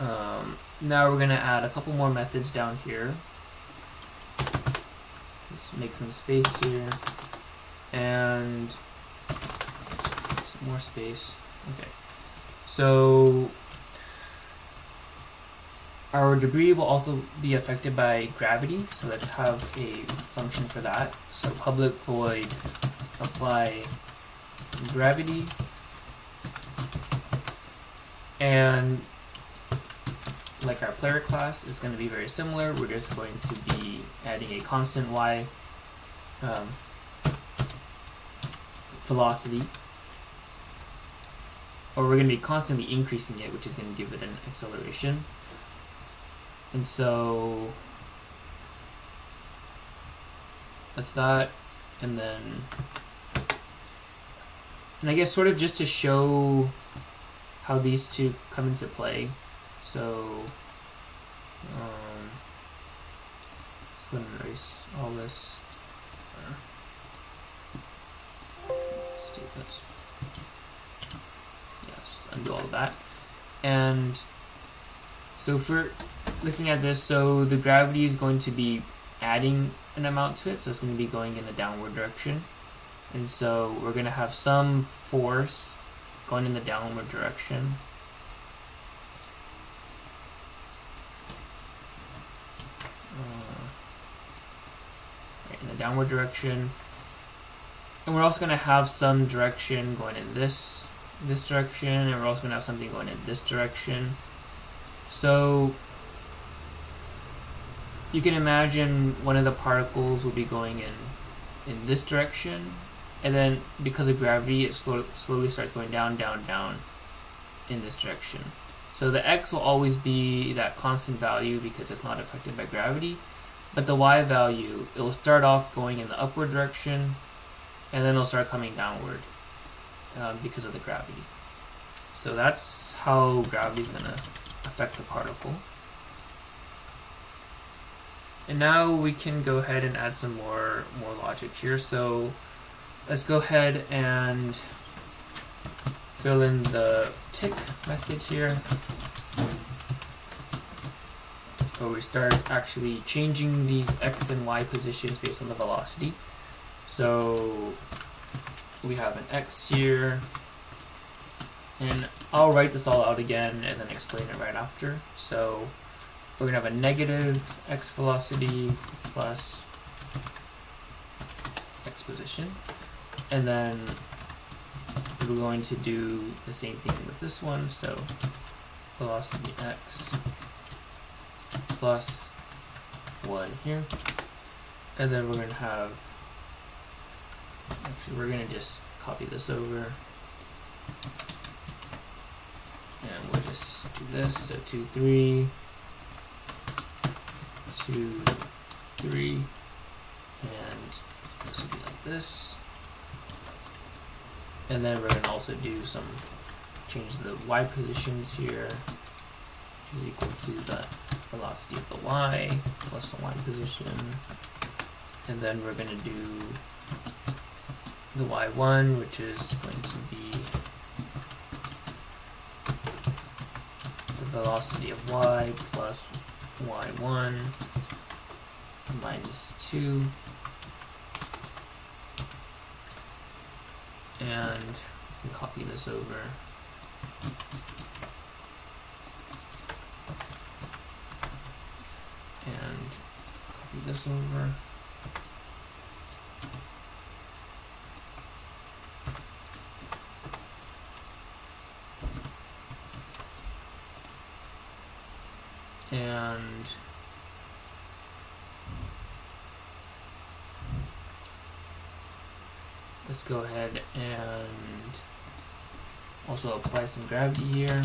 Um, now we're gonna add a couple more methods down here. Let's make some space here. And some more space. Okay. So our debris will also be affected by gravity, so let's have a function for that. So public void apply gravity and like our player class is going to be very similar. We're just going to be adding a constant y um, velocity. Or we're going to be constantly increasing it, which is going to give it an acceleration. And so that's that. And then, and I guess sort of just to show how these two come into play. So, um, let's go ahead and erase all this. Let's do this. Undo all that. And so for looking at this, so the gravity is going to be adding an amount to it, so it's going to be going in the downward direction. And so we're going to have some force going in the downward direction. Uh, right, in the downward direction. And we're also going to have some direction going in this this direction, and we're also going to have something going in this direction. So you can imagine one of the particles will be going in in this direction, and then because of gravity, it slow, slowly starts going down, down, down in this direction. So the x will always be that constant value because it's not affected by gravity, but the y value, it will start off going in the upward direction, and then it'll start coming downward uh, because of the gravity. So that's how gravity is going to affect the particle. And now we can go ahead and add some more more logic here. So let's go ahead and fill in the tick method here. We start actually changing these x and y positions based on the velocity. So we have an x here, and I'll write this all out again and then explain it right after. So we're to have a negative x velocity plus x position. And then we're going to do the same thing with this one. So velocity x plus 1 here. And then we're going to have, actually we're going to just copy this over. And we'll just do this, so 2, 3, 2, 3, and this will be like this. And then we're going to also do some, change the y positions here, which is equal to the velocity of the y plus the y position. And then we're going to do the y1, which is going to be the velocity of y plus y1 minus 2 and copy this over and over and let's go ahead and also apply some gravity here.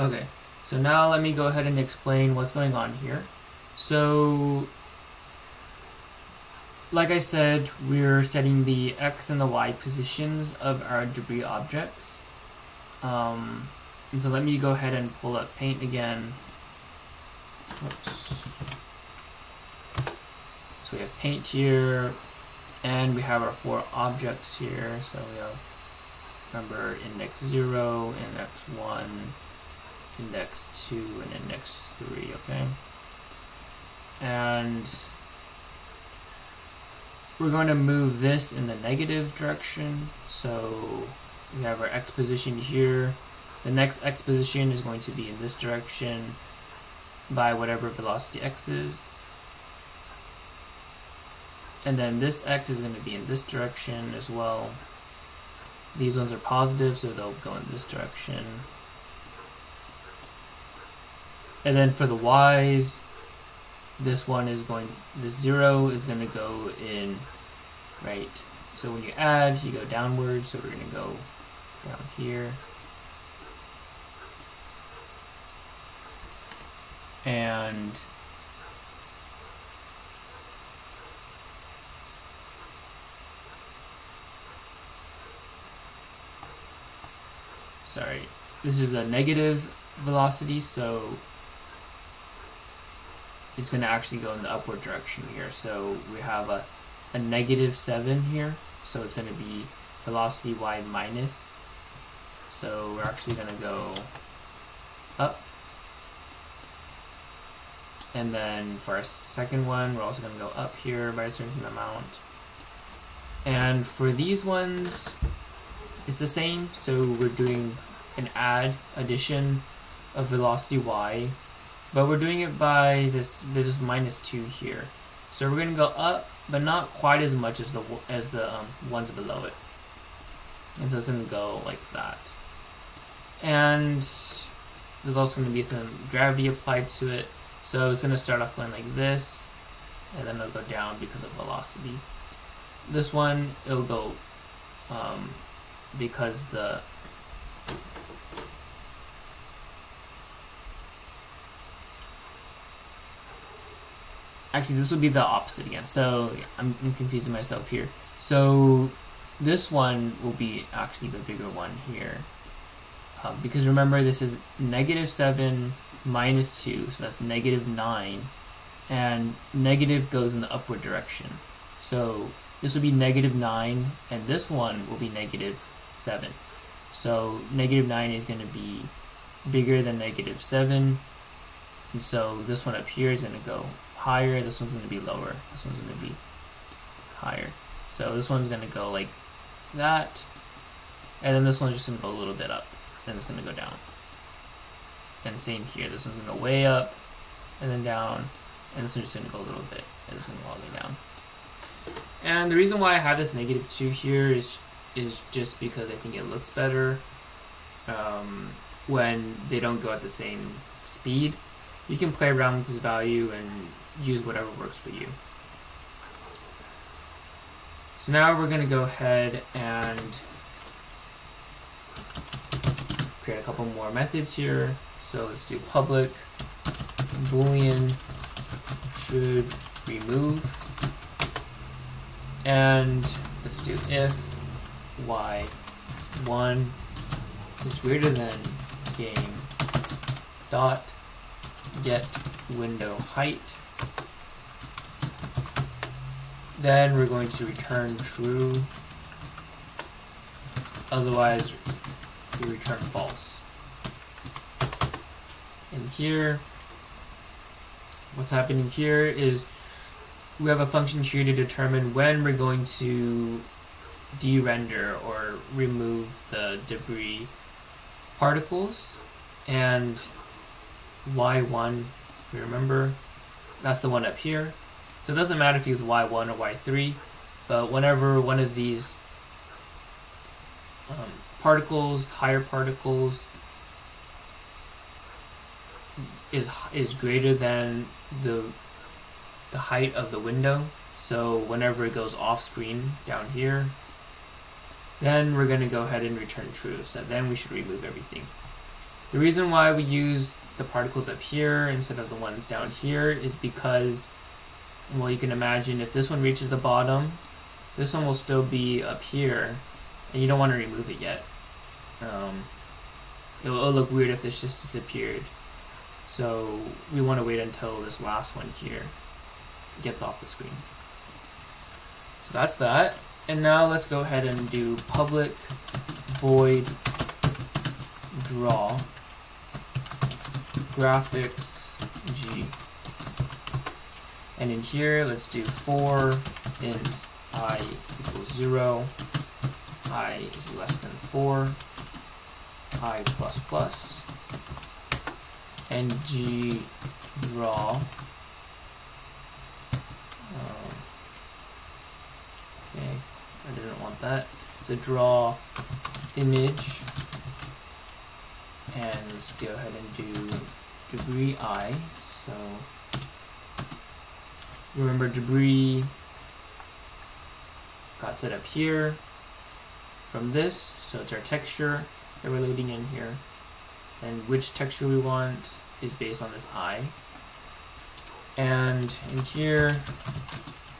Okay, so now let me go ahead and explain what's going on here. So like I said, we're setting the x and the y positions of our debris objects. Um, and so let me go ahead and pull up paint again. So we have paint here, and we have our four objects here. So we have, remember, index 0, index 1, index 2, and index 3, okay? And we're going to move this in the negative direction. So we have our x position here. The next x position is going to be in this direction by whatever velocity x is. And then this x is going to be in this direction as well. These ones are positive, so they'll go in this direction. And then for the y's, this one is going, this zero is going to go in right. So when you add, you go downwards, so we're going to go down here. And sorry, this is a negative velocity, so it's going to actually go in the upward direction here. So we have a, a negative 7 here, so it's going to be velocity y minus. So we're actually going to go up. And then for our second one, we're also going to go up here by a certain amount. And for these ones, it's the same. So we're doing an add addition of velocity y, but we're doing it by this this is minus two here. So we're going to go up, but not quite as much as the as the um, ones below it. And so it's going to go like that. And there's also going to be some gravity applied to it. So it's going to start off going like this, and then it'll go down because of velocity. This one, it'll go um, because the actually this would be the opposite again. So I'm, I'm, confusing myself here. So this one will be actually the bigger one here. Um, because remember this is negative 7 minus 2 so that's negative 9 and negative goes in the upward direction. So this would be negative 9 and this one will be negative 7 so negative 9 is going to be bigger than negative 7 and so this one up here is going to go higher, this one's going to be lower, this one's going to be higher. So this one's going to go like that, and then this one's just going to go a little bit up, and it's going to go down. And same here, this one's going to way up, and then down, and this one's just going to go a little bit, and it's going to go all the way down. And the reason why I have this negative 2 here is is just because I think it looks better um, when they don't go at the same speed. You can play around with this value and use whatever works for you. So now we're going to go ahead and create a couple more methods here. So let's do public boolean should remove and let's do if y1 is greater than game dot get window height then we're going to return true. Otherwise, we return false. And here, what's happening here is we have a function here to determine when we're going to de-render or remove the debris particles and y1 if you remember that's the one up here so it doesn't matter if you use y1 or y3, but whenever one of these um, particles, higher particles, is is greater than the the height of the window. So whenever it goes off screen down here, then we're going to go ahead and return true. So then we should remove everything. The reason why we use the particles up here instead of the ones down here is because well, you can imagine if this one reaches the bottom, this one will still be up here, and you don't want to remove it yet. Um, it'll, look weird if this just disappeared. So we want to wait until this last one here gets off the screen. So that's that. And now let's go ahead and do public void draw graphics g. And in here, let's do for int i equals 0, i is less than 4, i plus plus, and g draw. Um, okay, I didn't want that. So draw image, and let's go ahead and do debris i. So remember debris got set up here from this, so it's our texture that we're loading in here. And which texture we want is based on this i. And in here,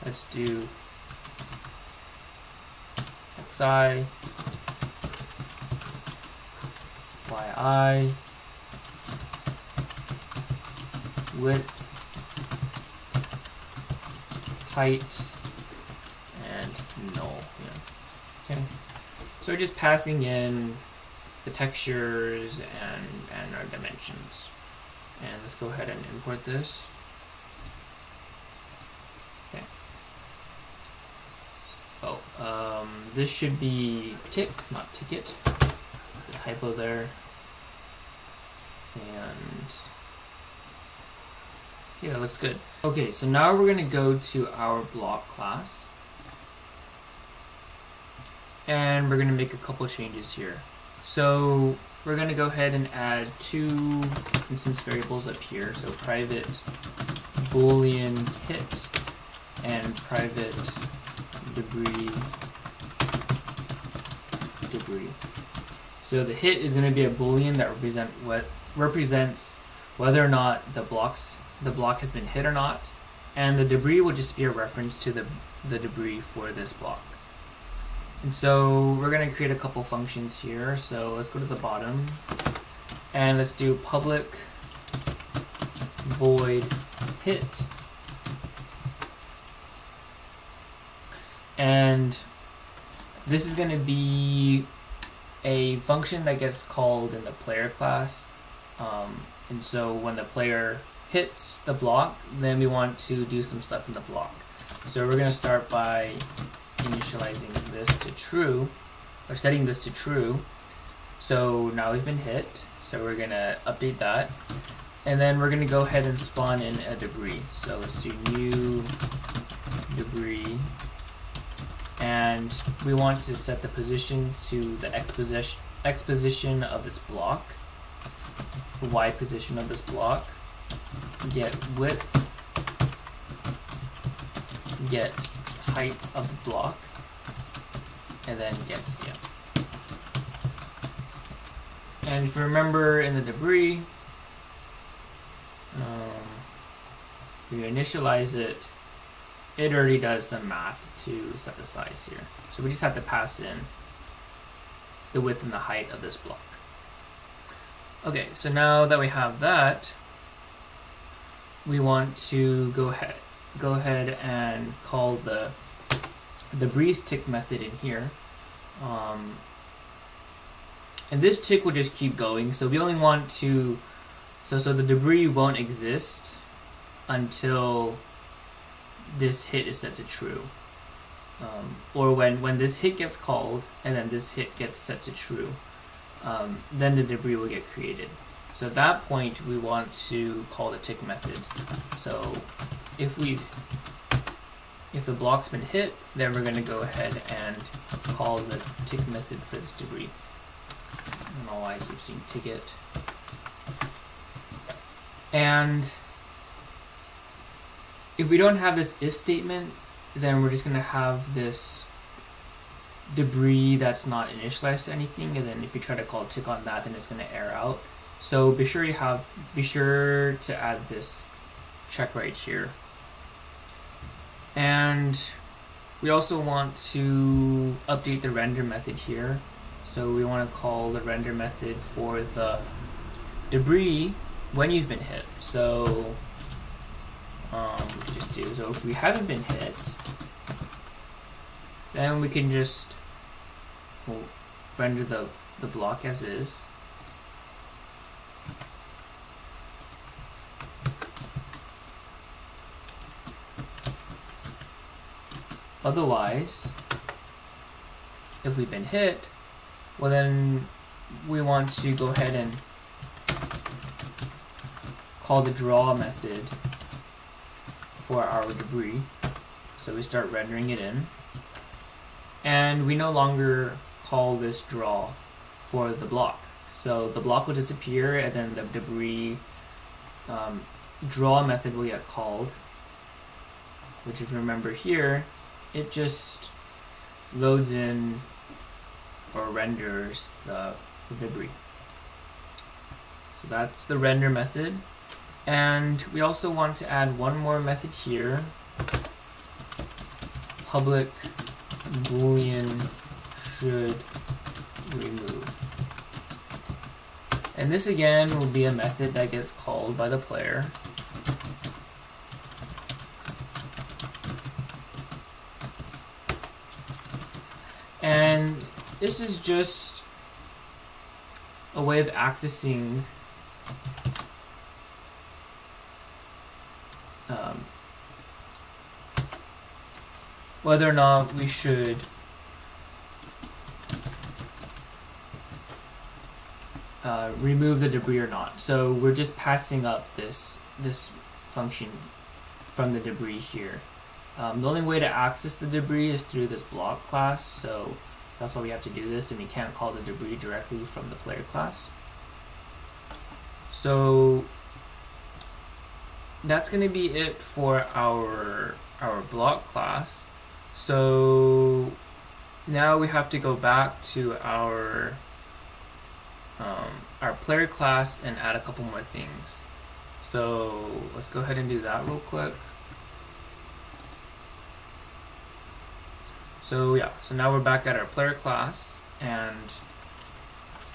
let's do xi, yi, width, height, and null. Yeah. Okay. So we're just passing in the textures and, and our dimensions. And let's go ahead and import this. Okay. Oh, um, this should be tick, not ticket. There's a typo there. And yeah, that looks good. Okay, so now we're gonna go to our block class. And we're gonna make a couple changes here. So we're gonna go ahead and add two instance variables up here. So private boolean hit and private debris debris. So the hit is going to be a boolean that represent what represents whether or not the blocks the block has been hit or not, and the debris will just be a reference to the, the debris for this block. And so we're going to create a couple functions here. So let's go to the bottom and let's do public void hit. And this is going to be a function that gets called in the player class. Um, and so when the player hits the block, then we want to do some stuff in the block. So we're going to start by initializing this to true, or setting this to true. So now we've been hit, so we're going to update that. And then we're going to go ahead and spawn in a debris. So let's do new debris. And we want to set the position to the x position, x position of this block, the y position of this block get width, get height of the block, and then get scale. And if you remember in the debris, um, if you initialize it, it already does some math to set the size here. So we just have to pass in the width and the height of this block. Okay, so now that we have that, we want to go ahead go ahead and call the the breeze tick method in here. Um, and this tick will just keep going. So we only want to, so so the debris won't exist until this hit is set to true. Um, or when, when this hit gets called and then this hit gets set to true, um, then the debris will get created. So at that point, we want to call the tick method. So if we've if the block's been hit, then we're going to go ahead and call the tick method for this debris. I don't know why I keep saying ticket. And if we don't have this if statement, then we're just going to have this debris that's not initialized to anything, and then if you try to call tick on that, then it's going to error out. So be sure you have, be sure to add this check right here. And we also want to update the render method here. So we want to call the render method for the debris when you've been hit. So um, just do, so if we haven't been hit, Then we can just we'll render the, the block as is. Otherwise, if we've been hit, well then we want to go ahead and call the draw method for our debris. So we start rendering it in. And we no longer call this draw for the block. So the block will disappear and then the debris um, draw method will get called. Which if you remember here, it just loads in or renders the, the debris. So that's the render method. And we also want to add one more method here. Public boolean should remove. And this again will be a method that gets called by the player. And this is just a way of accessing um, whether or not we should uh, remove the debris or not. So we're just passing up this this function from the debris here. Um, the only way to access the debris is through this block class, so that's why we have to do this, and we can't call the debris directly from the player class. So that's going to be it for our our block class. So now we have to go back to our um, our player class and add a couple more things. So let's go ahead and do that real quick. So yeah, so now we're back at our player class and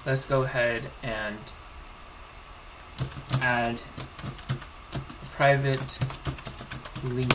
let's go ahead and add a private link